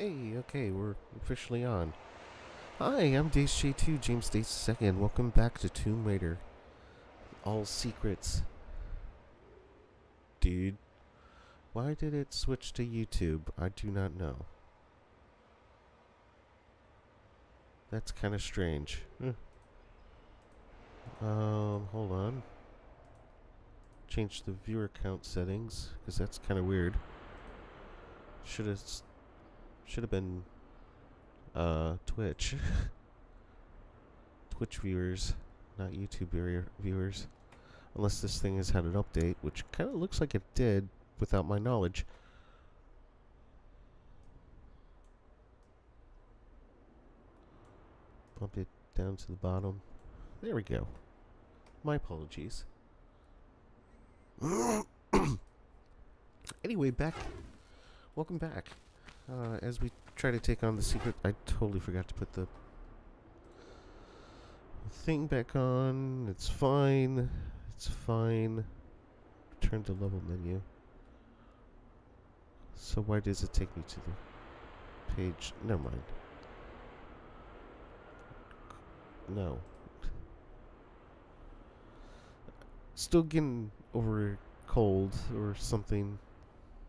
Hey, okay, we're officially on. Hi, I'm Days J2, James Days II. Welcome back to Tomb Raider. All secrets. Dude, why did it switch to YouTube? I do not know. That's kind of strange. Hmm. Um, hold on. Change the viewer count settings, because that's kind of weird. Should have should have been uh Twitch. Twitch viewers, not YouTube viewer viewers. Unless this thing has had an update, which kind of looks like it did without my knowledge. Bump it down to the bottom. There we go. My apologies. anyway, back. Welcome back. Uh, as we try to take on the secret, I totally forgot to put the thing back on. It's fine. It's fine. Turn to level menu. So why does it take me to the page? Never mind. No. Still getting over cold or something.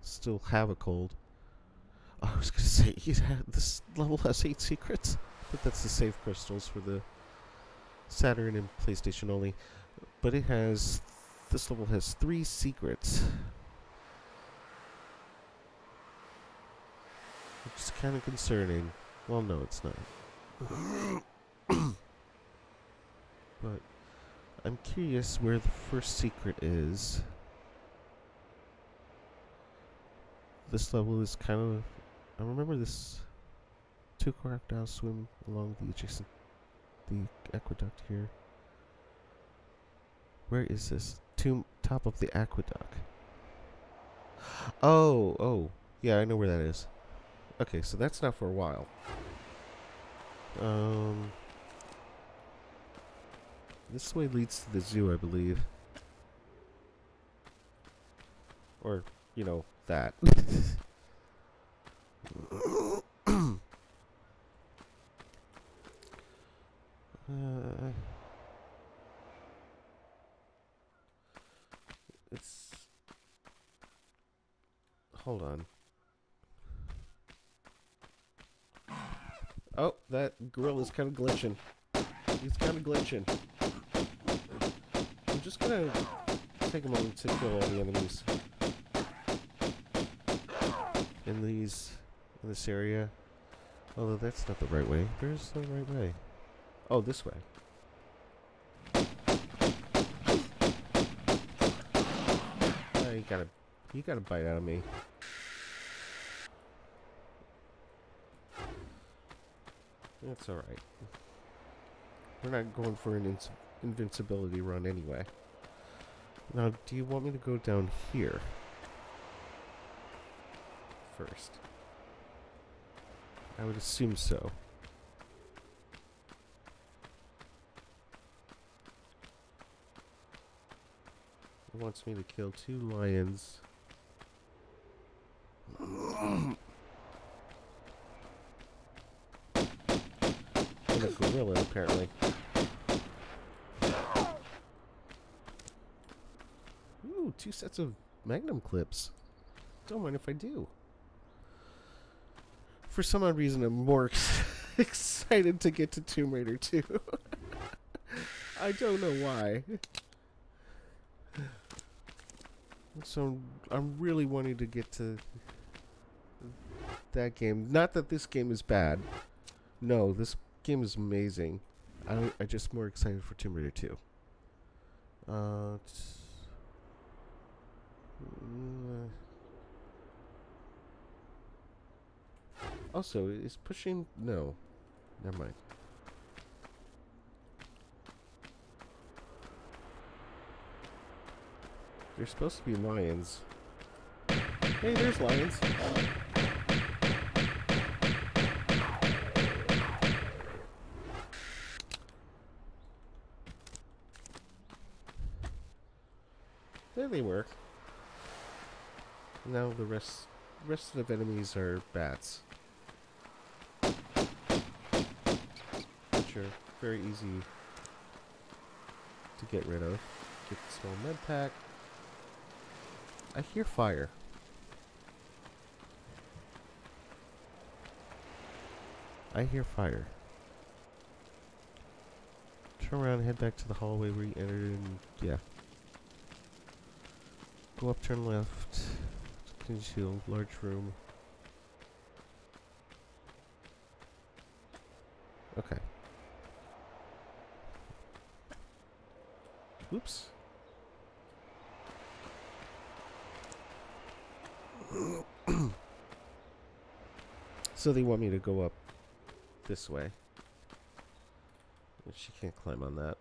Still have a cold. I was gonna say this level has eight secrets, but that's the save crystals for the Saturn and PlayStation only. But it has this level has three secrets, which is kind of concerning. Well, no, it's not. but I'm curious where the first secret is. This level is kind of I remember this two crocodiles swim along the adjacent the aqueduct here. Where is this? Tomb top of the aqueduct. Oh, oh. Yeah, I know where that is. Okay, so that's not for a while. Um This way leads to the zoo, I believe. Or, you know, that. Uh, it's hold on. Oh, that grill is kind of glitching. He's kind of glitching. I'm just gonna take a moment to kill all the enemies in these in this area. Although that's not the right way. Where's the right way? Oh, this way. Oh, you gotta, you got a bite out of me. That's alright. We're not going for an invincibility run anyway. Now, do you want me to go down here? First. I would assume so. wants me to kill two lions. and a gorilla, apparently. Ooh, two sets of magnum clips. Don't mind if I do. For some odd reason, I'm more ex excited to get to Tomb Raider 2. I don't know why. So I'm really wanting to get to that game. Not that this game is bad. No, this game is amazing. I I'm just more excited for Tomb Raider 2. Uh, also, is pushing no. Never mind. There's supposed to be lions. Hey, there's lions. There they were. Now the rest rest of the enemies are bats. Sure. Very easy to get rid of. Get the small med pack. I hear fire. I hear fire. Turn around, head back to the hallway where you entered, and yeah. Go up, turn left. Concealed, large room. Okay. Oops. So they want me to go up this way. She can't climb on that.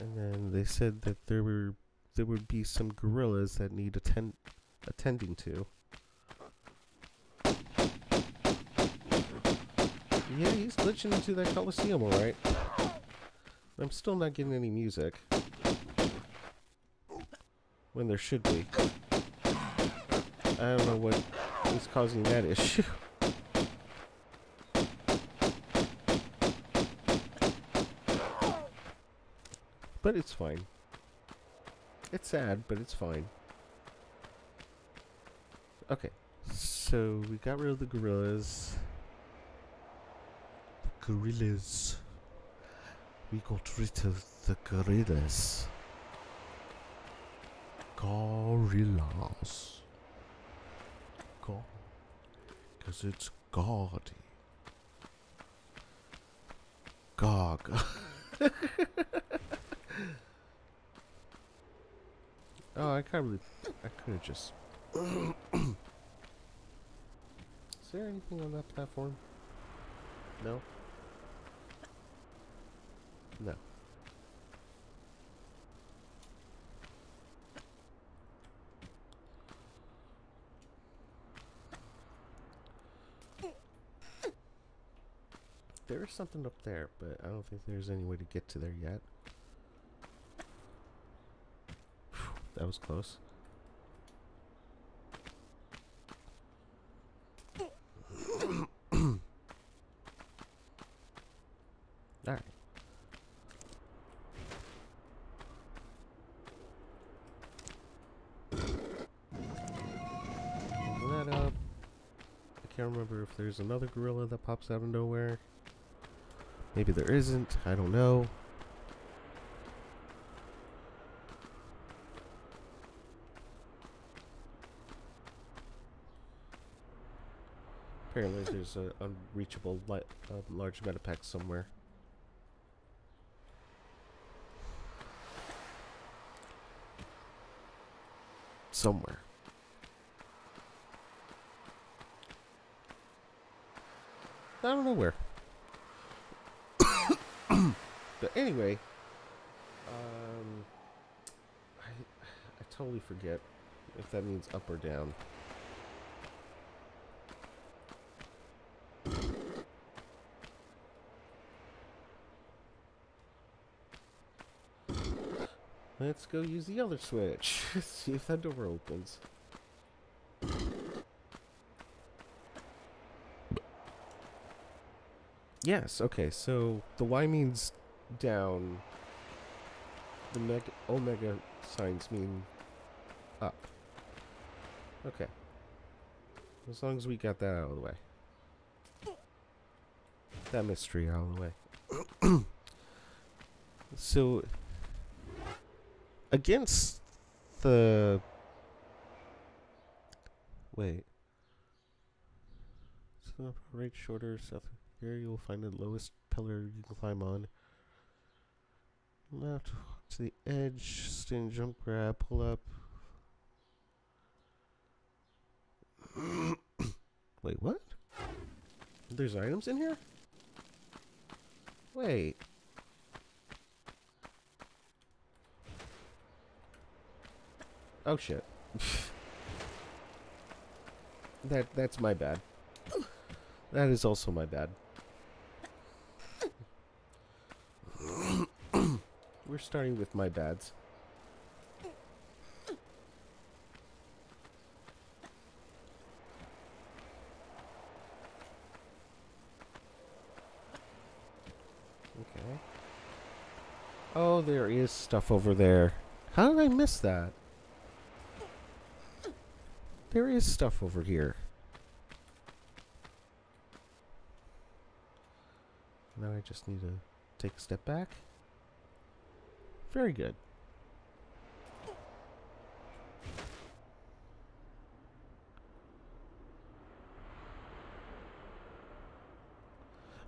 And then they said that there were there would be some gorillas that need attend attending to. Yeah, he's glitching into that Coliseum alright. I'm still not getting any music. When there should be. I don't know what is causing that issue. but it's fine. It's sad, but it's fine. Okay, so we got rid of the gorillas. The gorillas. We got rid of the gorillas. Gorillas. God. Because it's gaudy. Gog. Oh, I can't really. I could have just. Is there anything on that platform? No? No. There is something up there, but I don't think there's any way to get to there yet. That was close. There's another gorilla that pops out of nowhere. Maybe there isn't. I don't know. Apparently there's an unreachable li uh, large medipack somewhere. Somewhere. I don't know where. but anyway, um, I I totally forget if that means up or down. Let's go use the other switch. See if that door opens. Yes, okay, so the Y means down. The mega, omega signs mean up. Okay. As long as we got that out of the way. That mystery out of the way. so, against the wait so right shorter south here you will find the lowest pillar you can climb on left to the edge stand jump grab pull up wait what there's items in here wait Oh shit. that that's my bad. That is also my bad. We're starting with my dad's. Okay. Oh, there is stuff over there. How did I miss that? There is stuff over here. Now I just need to take a step back. Very good.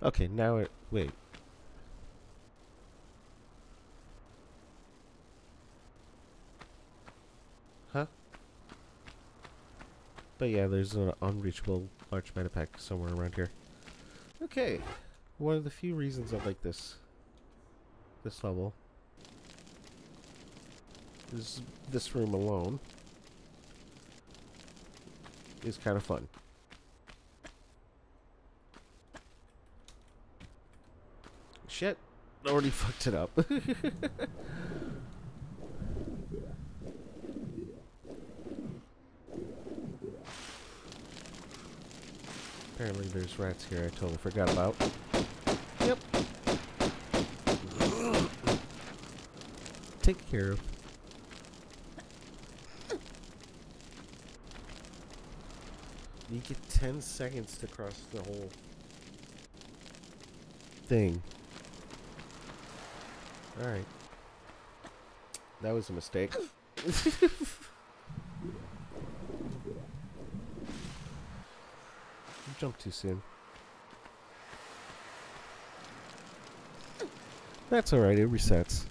Okay, now it. Wait. Huh? But yeah, there's an unreachable large medipack somewhere around here. Okay. One of the few reasons I like this this level is this room alone is kind of fun. Shit. Already fucked it up. Apparently there's rats here I totally forgot about. Yep. Take care of. Get 10 seconds to cross the whole thing. Alright. That was a mistake. Jumped too soon. That's alright, it resets.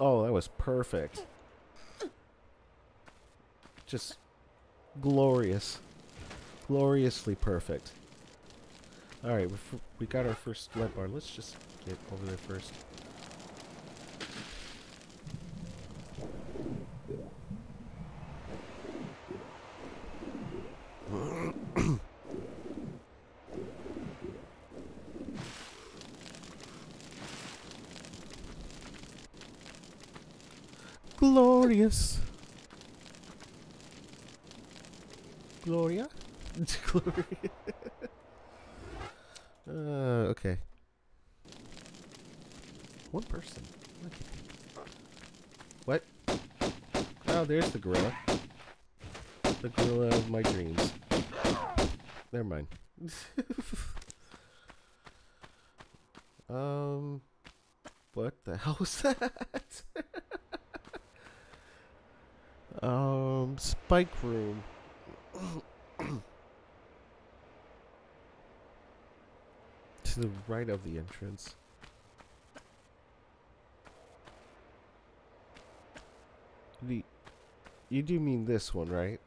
Oh, that was perfect. Just glorious. Gloriously perfect. Alright, we got our first lead bar. Let's just get over there first. Glorious. Gloria? Gloria. uh, okay. One person. What? Oh, there's the gorilla. The gorilla of my dreams. Never mind. um, what the hell was that? um, spike room. to the right of the entrance. The, you do mean this one, right?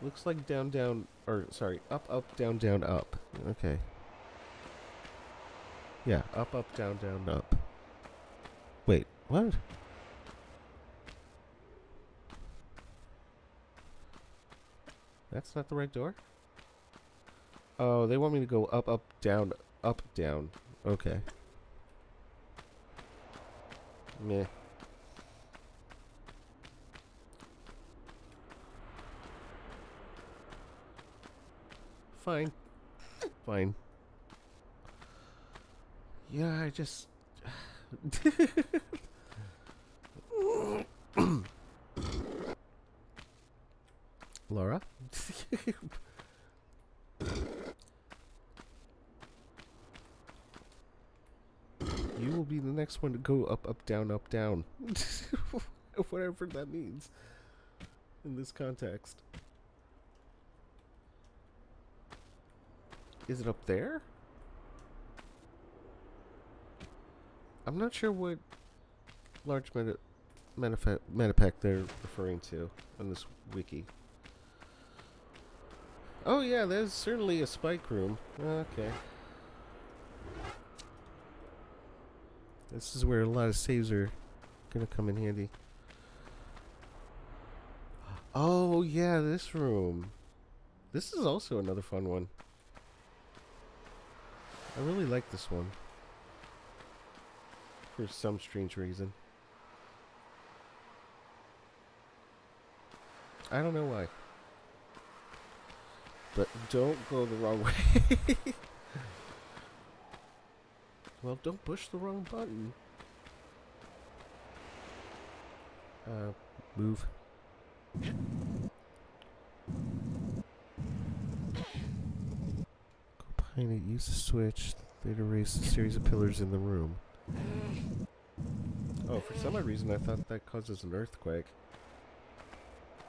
Looks like down, down, or sorry, up, up, down, down, up. Okay. Yeah, up, up, down, down, up. Wait, what? That's not the right door? Oh, they want me to go up, up, down, up, down. Okay. Meh. Fine. Fine. Yeah, I just... Laura? you will be the next one to go up, up, down, up, down. Whatever that means in this context. Is it up there? I'm not sure what large meta, meta, medipack they're referring to on this wiki. Oh yeah, there's certainly a spike room. Okay. This is where a lot of saves are gonna come in handy. Oh yeah, this room. This is also another fun one. I really like this one. For some strange reason. I don't know why. But don't go the wrong way. Well, don't push the wrong button. Uh, move. Go behind it, use the switch, later raise a series of pillars in the room. Oh, for some odd reason I thought that causes an earthquake.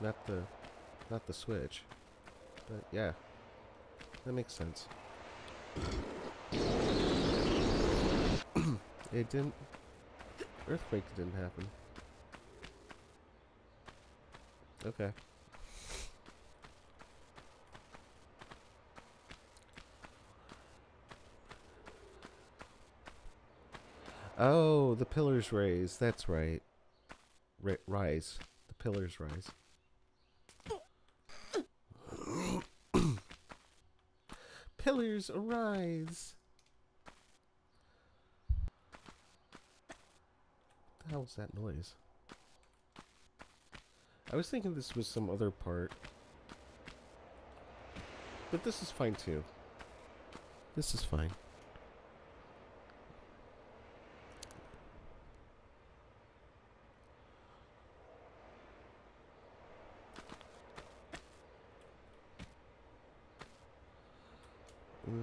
Not the not the switch. But yeah. That makes sense. It didn't earthquake didn't happen. Okay. Oh, the pillars raise. That's right. Ri rise. The pillars rise. pillars arise. The hell was that noise? I was thinking this was some other part. But this is fine too. This is fine.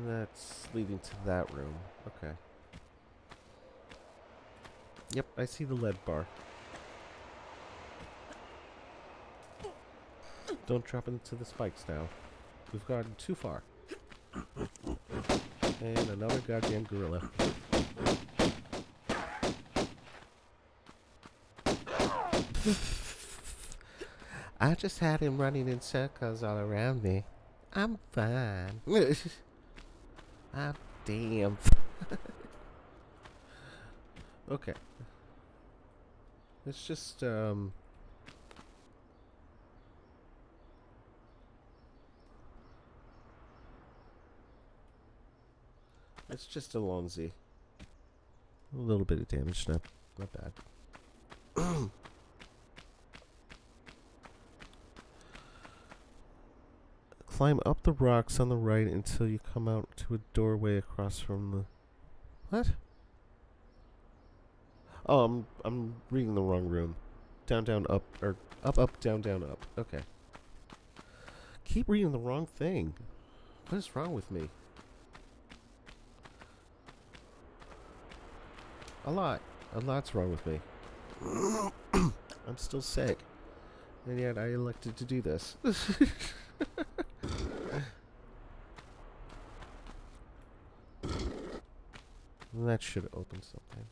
That's leading to that room. Okay. Yep, I see the lead bar. Don't drop into the spikes now. We've gotten too far. And another goddamn gorilla. I just had him running in circles all around me. I'm fine. I'm damn. okay. Let's just, um... It's just a Lonzy. A little bit of damage, not, not bad. Climb up the rocks on the right until you come out to a doorway across from the... What? Oh, I'm, I'm reading the wrong room. Down, down, up, or up, up, down, down, up. Okay. Keep reading the wrong thing. What is wrong with me? A lot. A lot's wrong with me. I'm still sick. And yet I elected to do this. that should open something.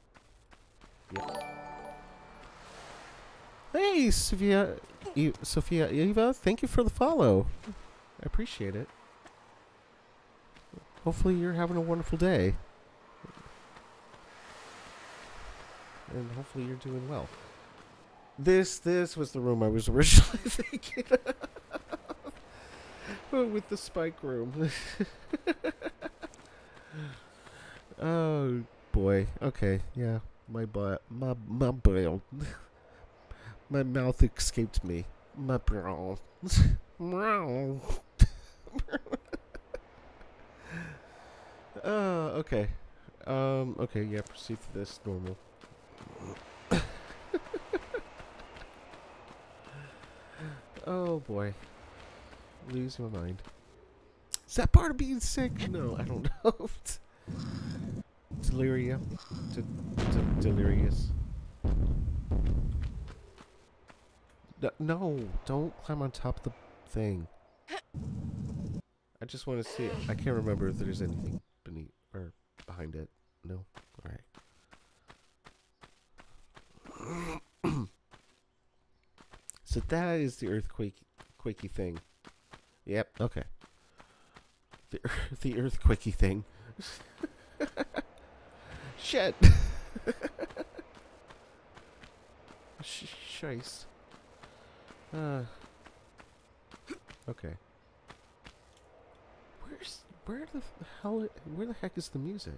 Hey, Sophia, e Sophia Eva, thank you for the follow. I appreciate it. Hopefully you're having a wonderful day. and hopefully you're doing well. This this was the room I was originally thinking of. with the spike room. oh boy. Okay, yeah. My butt my my brain my mouth escaped me. My brain. uh okay. Um okay, yeah, proceed to this normal. oh boy. Losing my mind. Is that part of being sick? No, I don't know. Delirium. D delirious. no, don't climb on top of the thing. I just want to see. I can't remember if there's anything beneath or behind it. No. All right. so that is the earthquake quakey thing. Yep, okay. The the earthquakey thing. Shit. Sh Shice. Uh. Okay. Where's where the hell where the heck is the music?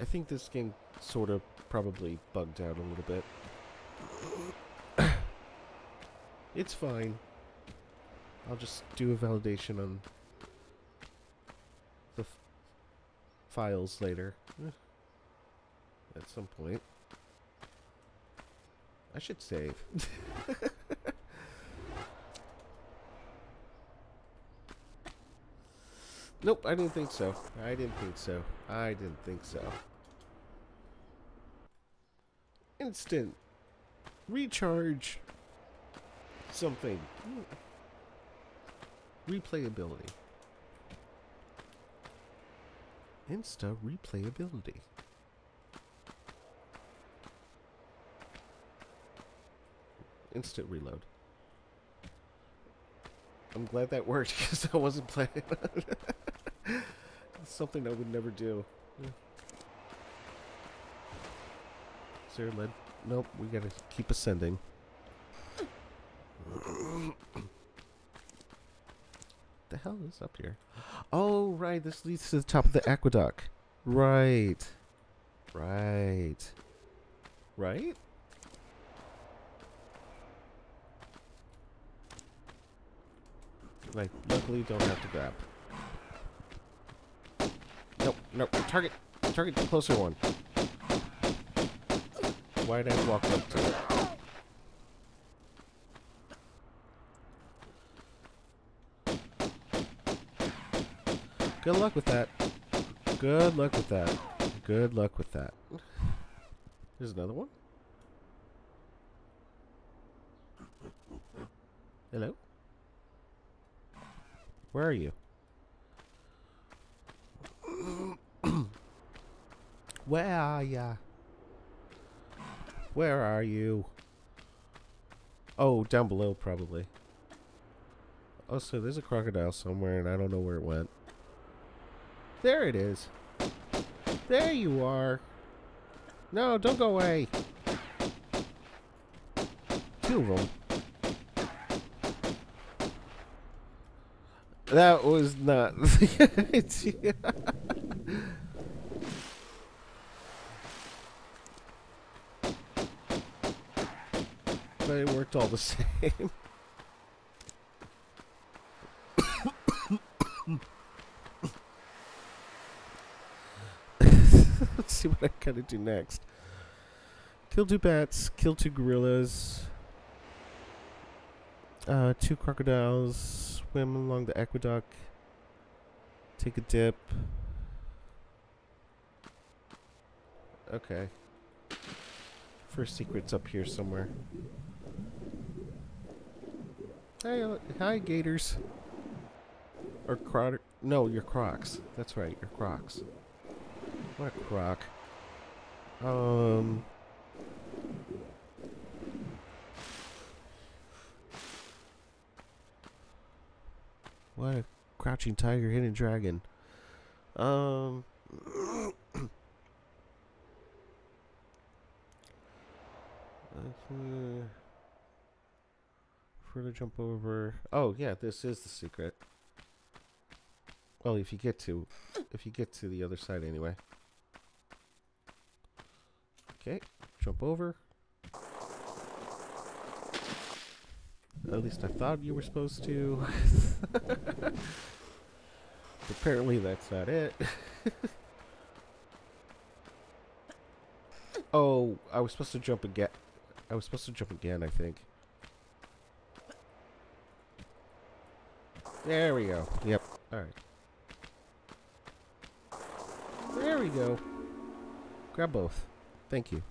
I think this game sort of probably bugged out a little bit. it's fine. I'll just do a validation on the files later. Eh, At some point. I should save. nope, I didn't think so. I didn't think so. I didn't think so. Instant recharge something. Replayability. Insta replayability. Instant reload. I'm glad that worked because I wasn't planning something I would never do. Yeah. Is there? Nope, we gotta keep ascending. Hell is up here? Oh, right, this leads to the top of the aqueduct. Right. Right. Right? Like, luckily don't have to grab. Nope, nope, target, target the closer one. Why'd I walk up to it? Good luck with that. Good luck with that. Good luck with that. There's another one. Hello? Where are you? Where are ya? Where are you? Oh, down below, probably. Oh, so there's a crocodile somewhere, and I don't know where it went. There it is. There you are. No, don't go away. Two of them. That was not. but it worked all the same. Let's see what I gotta do next. Kill two bats, kill two gorillas, uh, two crocodiles, swim along the aqueduct, take a dip. Okay. First secret's up here somewhere. Hey, uh, hi, gators. Or crot? No, you're crocs. That's right, you're crocs. What a croc. Um. What a crouching tiger, hidden dragon. Um. uh, further jump over. Oh yeah, this is the secret. Well, if you get to, if you get to the other side anyway. Okay, jump over. At least I thought you were supposed to. Apparently that's not it. oh, I was supposed to jump again. I was supposed to jump again, I think. There we go. Yep. Alright. There we go. Grab both. Thank you.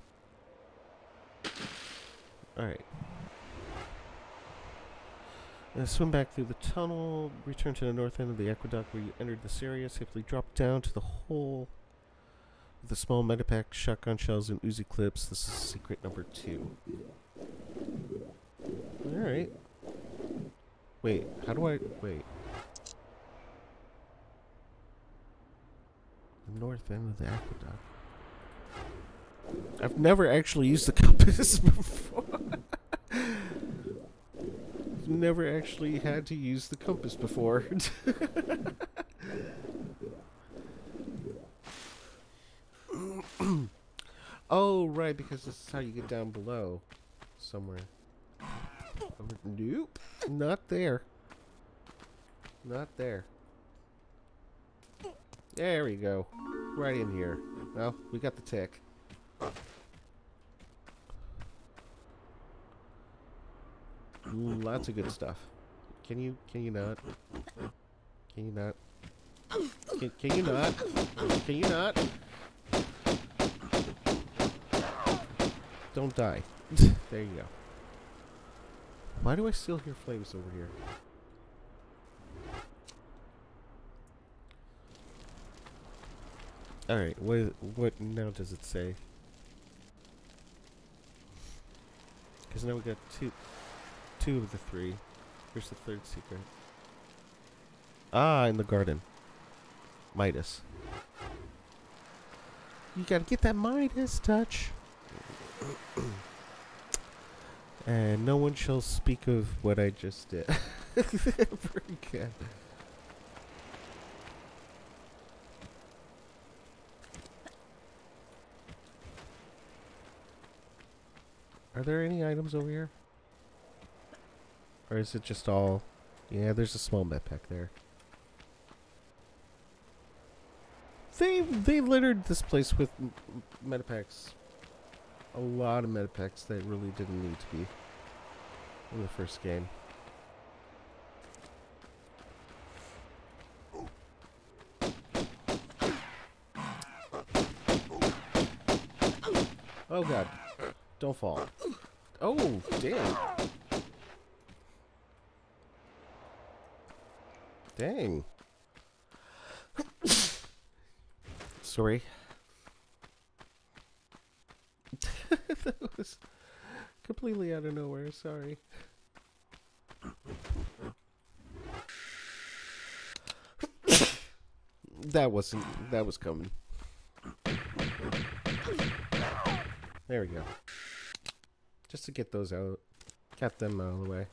Alright. Swim back through the tunnel, return to the north end of the aqueduct where you entered this area, safely drop down to the hole with the small medipack, shotgun shells, and Uzi clips. This is secret number two. Alright. Wait, how do I... Wait. The north end of the aqueduct. I've never actually used the compass before. I've never actually had to use the compass before. Oh, right, because this is how you get down below. Somewhere. Nope. Not there. Not there. There we go. Right in here. Well, we got the tick. Lots of good stuff. Can you, can you not? Can you not? Can, can you not? Can you not? Don't die. there you go. Why do I still hear flames over here? Alright, what, what now does it say? Because now we got two, two of the three. Here's the third secret. Ah, in the garden. Midas. You gotta get that Midas touch. and no one shall speak of what I just did. Very good. Are there any items over here? Or is it just all... Yeah, there's a small med pack there. They they littered this place with medipacks. A lot of medipacks that really didn't need to be in the first game. Oh god. Don't fall. Oh, damn. Dang. Sorry. that was completely out of nowhere, sorry. that wasn't that was coming. There we go. Just to get those out. Get them out of the way.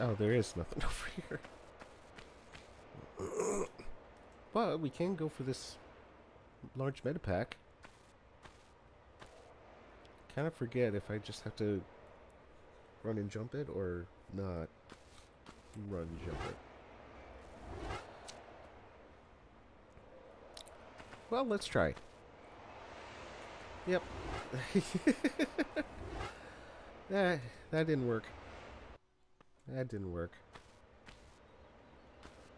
Oh, there is nothing over here. but we can go for this large medipack. Kind of forget if I just have to run and jump it or not run and jump it. Well, let's try. Yep. that, that didn't work. That didn't work.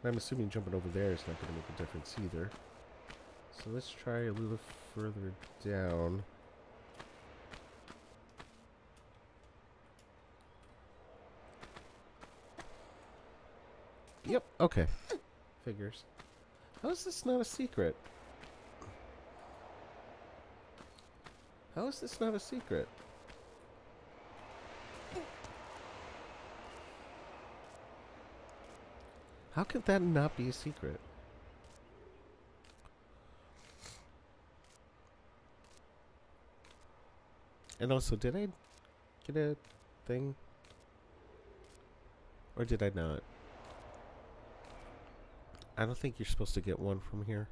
I'm assuming jumping over there is not going to make a difference either. So let's try a little further down. Yep, okay. Figures. How is this not a secret? How is this not a secret? How could that not be a secret? And also, did I get a thing? Or did I not? I don't think you're supposed to get one from here.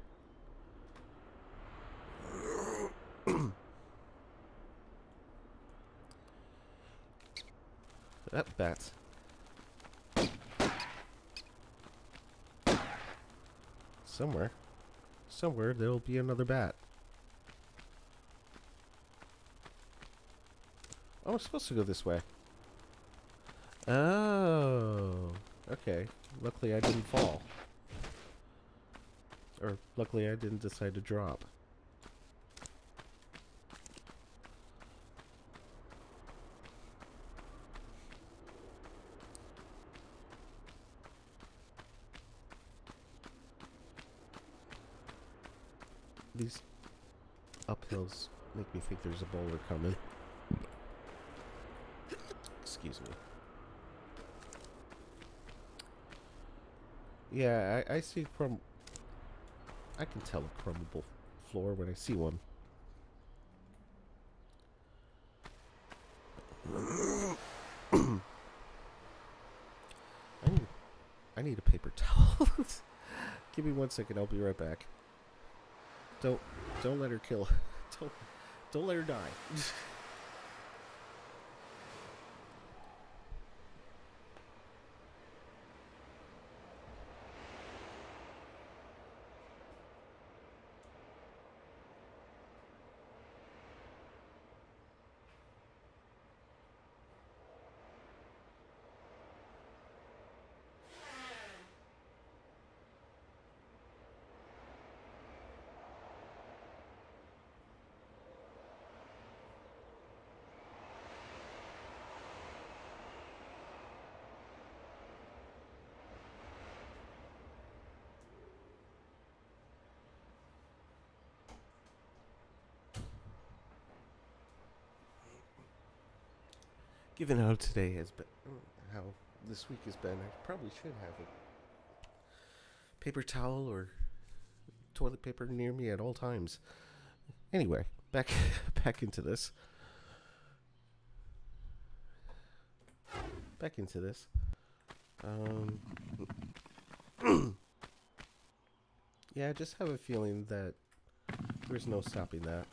That bats. Somewhere. Somewhere there'll be another bat. Oh, I'm supposed to go this way. Oh. Okay. Luckily I didn't fall. Or luckily I didn't decide to drop. These uphills make me think there's a boulder coming. Excuse me. Yeah, I, I see crum... I can tell a crumbable floor when I see one. I need, I need a paper towel. Give me one second, I'll be right back. Don't don't let her kill. Don't let her die. Given how today has been, how this week has been, I probably should have a paper towel or toilet paper near me at all times. Anyway, back back into this. Back into this. Um, yeah, I just have a feeling that there's no stopping that.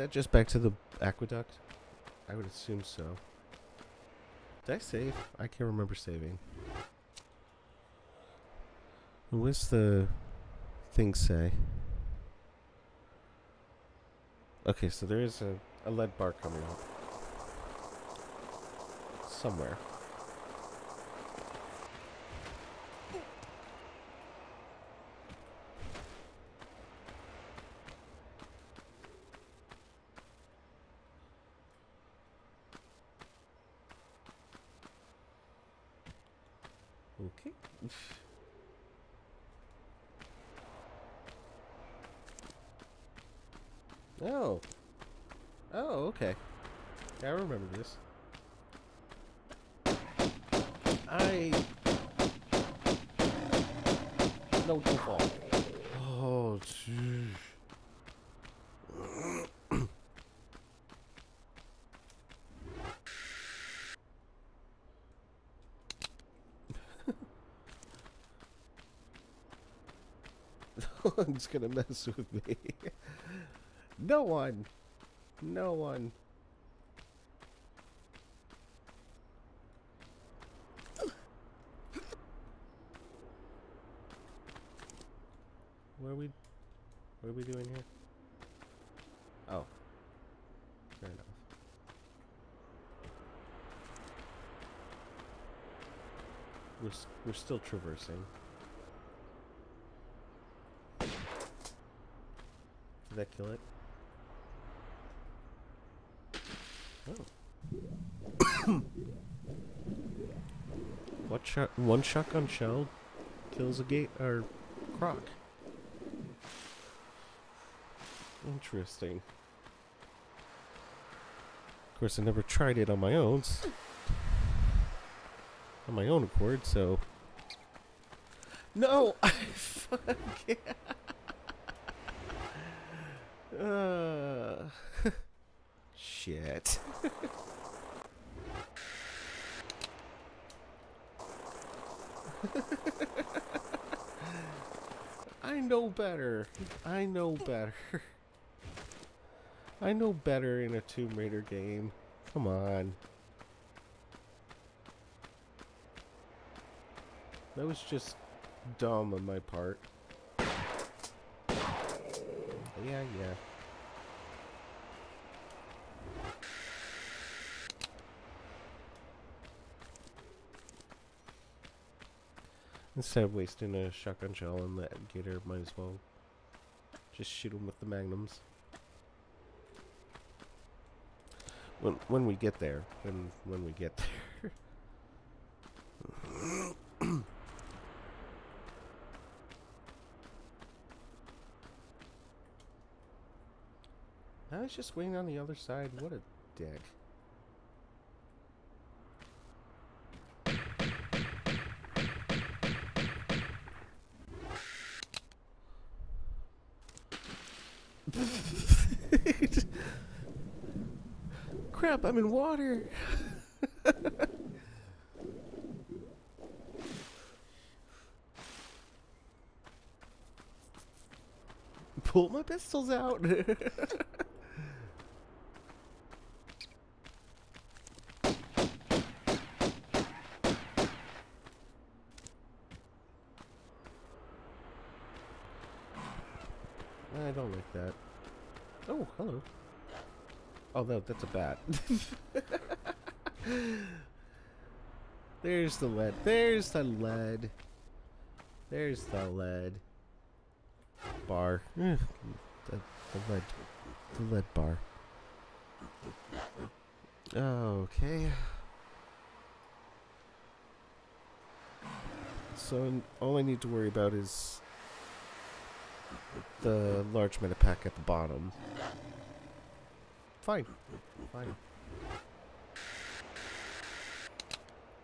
That just back to the aqueduct? I would assume so. Did I save? I can't remember saving. What's the thing say? Okay, so there is a, a lead bar coming up. Somewhere. Okay. Oh. Oh, okay. Yeah, I remember this. I... No, don't fall. Oh, jeez. One's gonna mess with me. no one. No one. What are we what are we doing here? Oh. Fair enough. We're, we're still traversing. Did that kill it? Oh. what shot? One shotgun shell kills a gate or croc. Interesting. Of course, I never tried it on my own. On my own accord, so. No, I fuck Uh, shit. I know better. I know better. I know better in a Tomb Raider game. Come on. That was just dumb on my part. Yeah, yeah. Instead of wasting a shotgun shell on the gator, might as well just shoot him with the magnums. When when we get there, when when we get there. I was just waiting on the other side. What a dick. crap, I'm in water. Pull my pistols out. I don't like that. Oh, hello. Oh, no, that's a bat. There's the lead. There's the lead. There's the lead. Bar. Eh, the, the lead. The lead bar. Okay. So all I need to worry about is the large medipack at the bottom. Fine. Fine.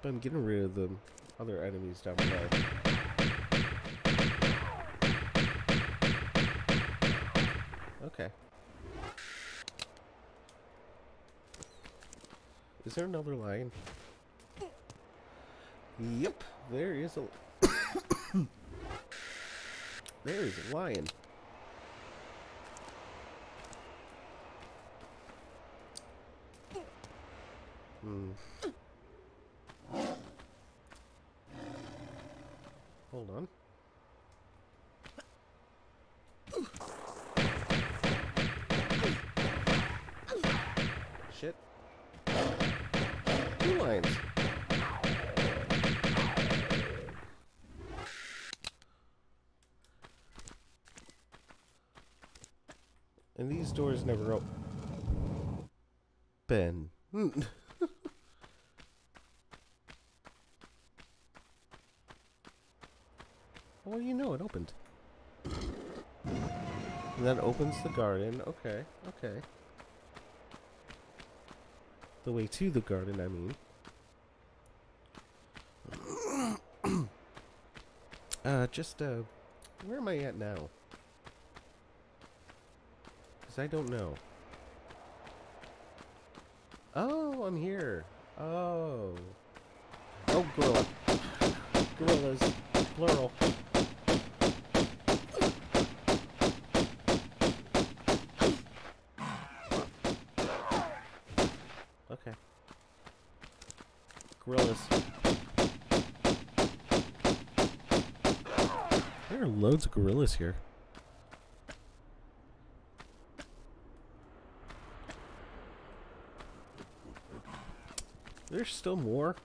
But I'm getting rid of the other enemies down below. Okay. Is there another lion? Yep, there is a... there is a lion. Hmm. Hold on. Shit. Two lines. And these doors never open. Ben. Well, you know it opened. And that opens the garden. Okay, okay. The way to the garden, I mean. uh, just, uh, where am I at now? Because I don't know. Oh, I'm here. Oh. Oh, gorilla. Gorillas. Plural. Okay. Gorillas. There are loads of gorillas here. There's still more.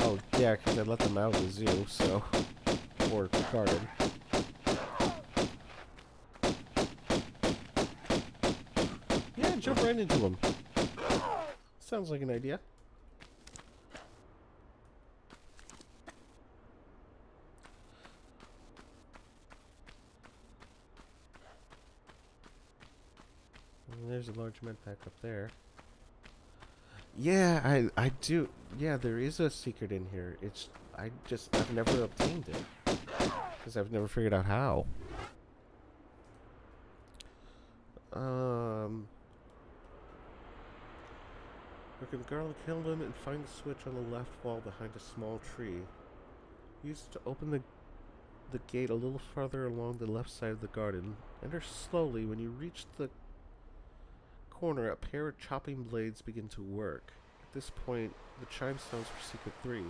Oh, yeah, because I let them out of the zoo, so... Or garden. Yeah, jump right into them. Sounds like an idea. there's a large med pack up there. Yeah, I I do. Yeah, there is a secret in here. It's I just I've never obtained it because I've never figured out how. Um. Look at the girl killed and find the switch on the left wall behind a small tree. Use it to open the the gate a little farther along the left side of the garden. Enter slowly. When you reach the corner, a pair of chopping blades begin to work. At this point, the chime sounds for Secret 3.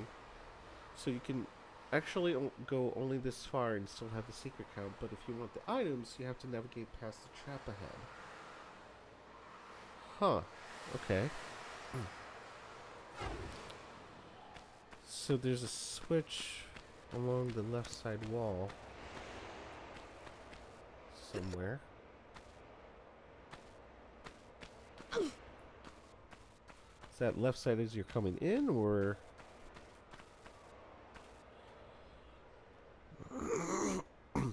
So you can actually go only this far and still have the secret count, but if you want the items, you have to navigate past the trap ahead. Huh. Okay. So there's a switch along the left side wall somewhere. Is that left side as you're coming in, or...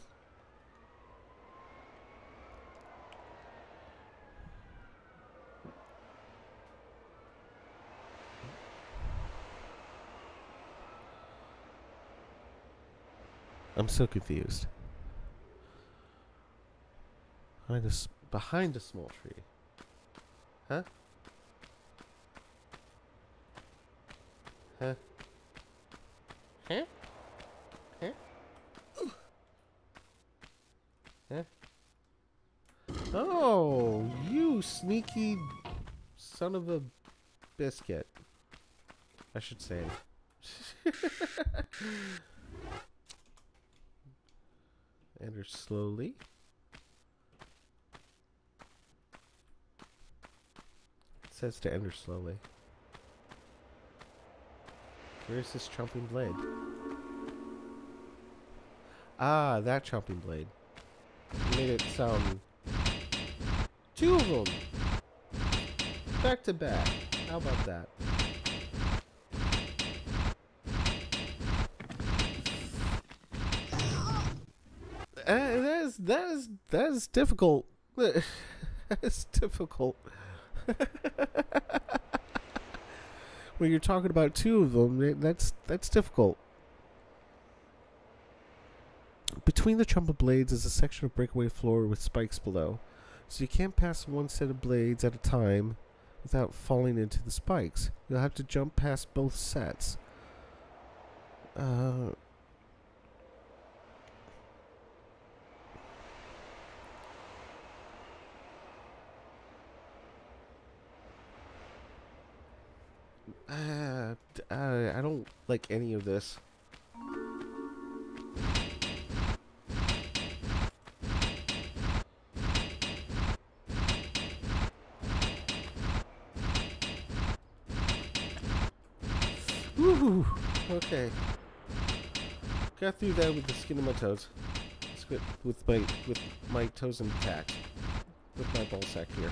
I'm so confused. Behind a, behind a small tree. Huh? Huh? Huh? Huh? Huh? Oh, you sneaky son of a biscuit. I should say. Enter slowly. It says to enter slowly. Where's this chomping blade? Ah, that chomping blade. Made it sound... Two of them! Back to back. How about that? Uh, that is that is that is difficult. that is difficult. when you're talking about two of them, that's that's difficult. Between the trumpet blades is a section of breakaway floor with spikes below, so you can't pass one set of blades at a time without falling into the spikes. You'll have to jump past both sets. Uh, Uh, I don't like any of this. Okay. Got through that with the skin of my toes. With my with my toes intact. With my ball sack here.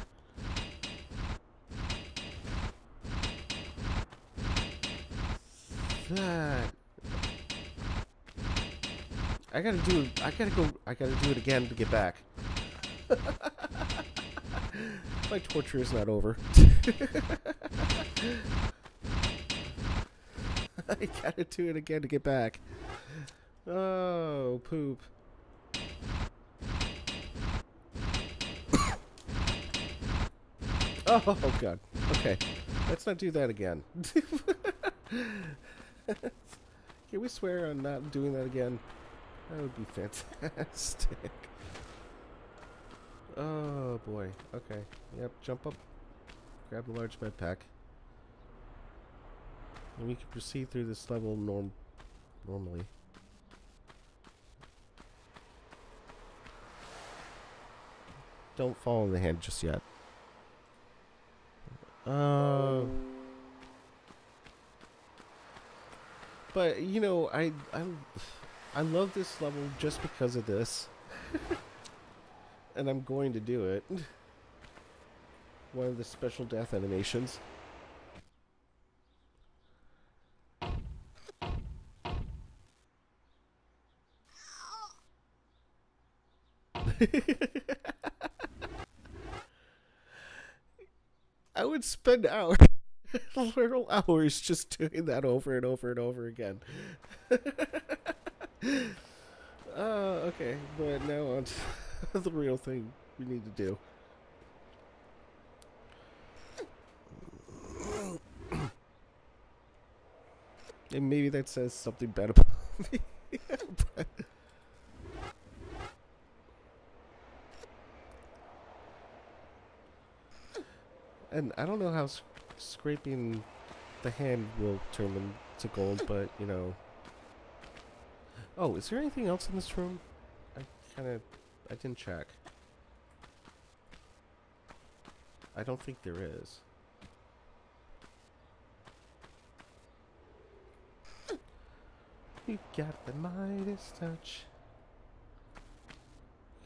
I gotta do. I gotta go. I gotta do it again to get back. My torture is not over. I gotta do it again to get back. Oh, poop. oh, god. Okay. Let's not do that again. Can we swear on not doing that again? That would be fantastic. Oh boy. Okay. Yep, jump up. Grab the large med pack. And we can proceed through this level norm normally. Don't fall in the hand just yet. Uh But you know, I I I love this level just because of this. and I'm going to do it. One of the special death animations. I would spend hours literal hours just doing that over and over and over again. uh, okay, but now on to the real thing we need to do. and maybe that says something bad about me. but and I don't know how scraping the hand will turn them to gold, but, you know. Oh, is there anything else in this room? I kind of... I didn't check. I don't think there is. You got the Midas touch.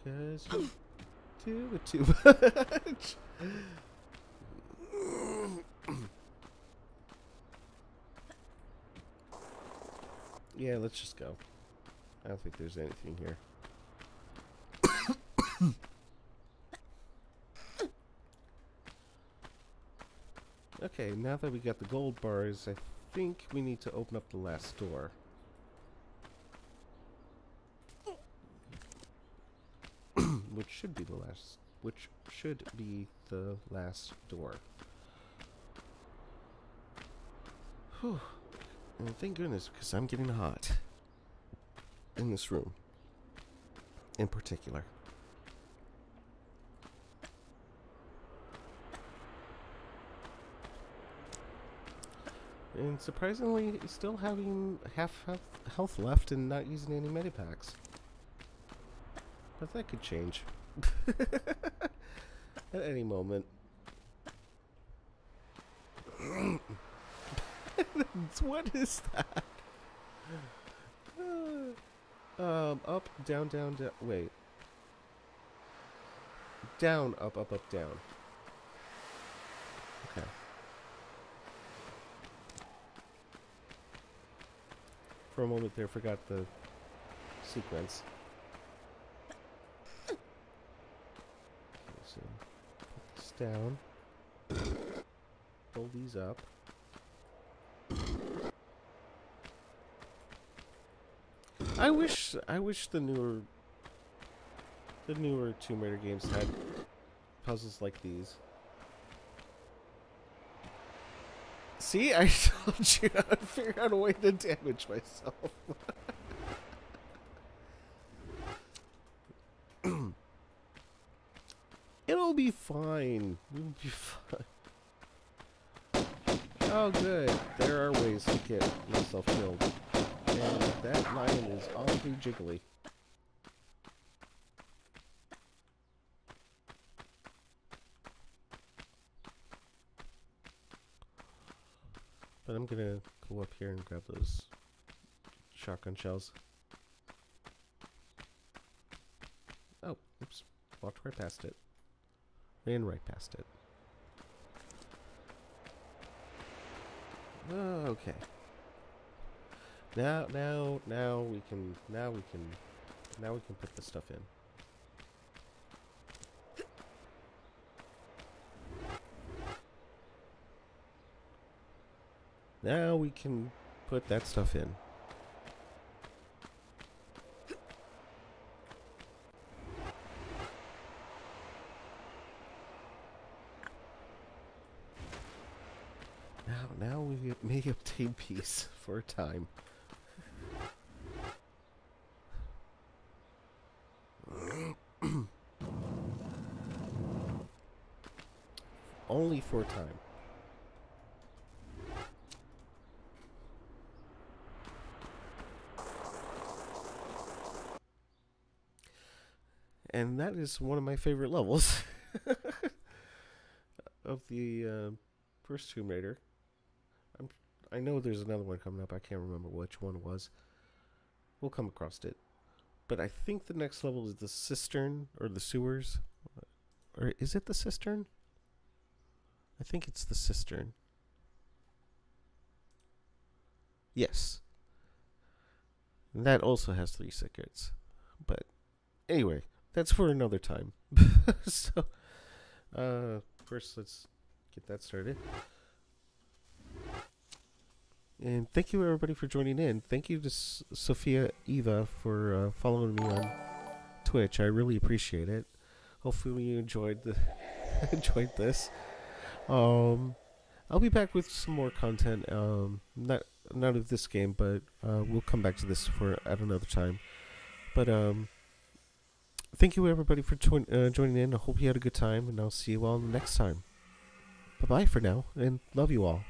Cause you do it too much. Yeah, let's just go. I don't think there's anything here. okay, now that we got the gold bars, I think we need to open up the last door. which should be the last which should be the last door. Whew. And thank goodness, because I'm getting hot. In this room. In particular. And surprisingly, still having half health, health left and not using any medipacks. But that could change. At any moment. what is that? um, up, down, down, down. Wait. Down, up, up, up, down. Okay. For a moment there, forgot the sequence. So, put this down. Pull these up. I wish I wish the newer the newer Tomb Raider games had puzzles like these. See, I told you I'd figure out a way to damage myself. It'll be fine. It'll be fine. Oh, good. There are ways to get myself killed. That lion is awfully jiggly. But I'm gonna go up here and grab those shotgun shells. Oh, oops. Walked right past it. Ran right past it. Okay. Now, now, now we can, now we can, now we can put the stuff in. Now we can put that stuff in. Now, now we may obtain peace for a time. Only for time. And that is one of my favorite levels of the uh, first Tomb Raider. I'm, I know there's another one coming up. I can't remember which one it was. We'll come across it. But I think the next level is the cistern or the sewers. Or is it the cistern? I think it's the cistern. Yes. And that also has three secrets. But anyway, that's for another time. so, uh, first let's get that started. And thank you everybody for joining in. Thank you to S- Sophia Eva for uh, following me on Twitch. I really appreciate it. Hopefully you enjoyed the enjoyed this. Um, I'll be back with some more content. Um, not not of this game, but uh, we'll come back to this for at another time. But um, thank you everybody for uh, joining in. I hope you had a good time, and I'll see you all next time. Bye bye for now, and love you all.